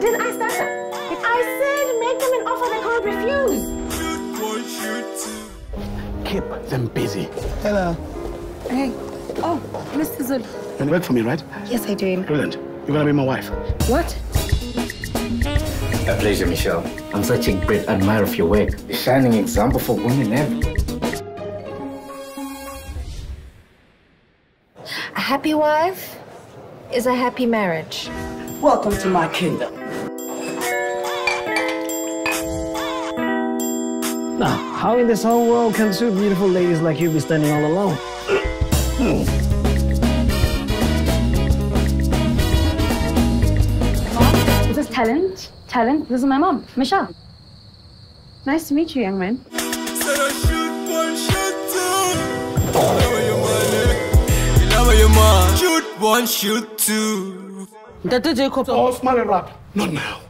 Did I start that? I said make them an offer they can't refuse. Keep them busy. Hello. Hey. Oh, Mr. Zul. You work for me, right? Yes, I do. Brilliant. You're gonna be my wife. What? A pleasure, Michelle. I'm such a great admirer of your work. A shining example for women everywhere. A happy wife is a happy marriage. Welcome to my kingdom. Now, how in this whole world can two beautiful ladies like you be standing all alone? This is talent. Talent. This is my mom, Michelle. Nice to meet you, young man. Shoot one, shoot two. Dr. Jacob. Oh, smile and rap. Not now.